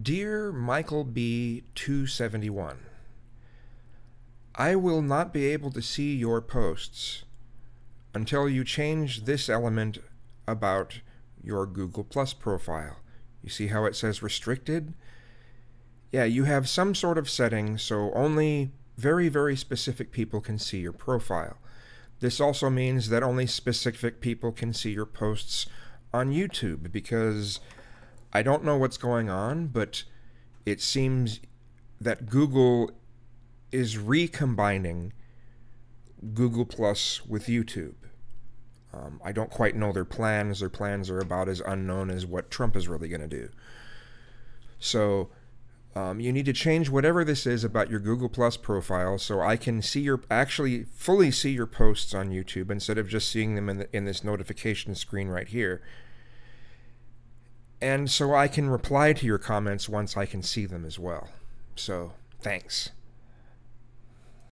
Dear Michael B. 271, I will not be able to see your posts until you change this element about your Google Plus profile. You see how it says restricted? Yeah, you have some sort of setting so only very, very specific people can see your profile. This also means that only specific people can see your posts on YouTube because I don't know what's going on, but it seems that Google is recombining Google Plus with YouTube. Um, I don't quite know their plans. Their plans are about as unknown as what Trump is really going to do. So um, you need to change whatever this is about your Google Plus profile so I can see your actually fully see your posts on YouTube instead of just seeing them in, the, in this notification screen right here. And so I can reply to your comments once I can see them as well. So thanks.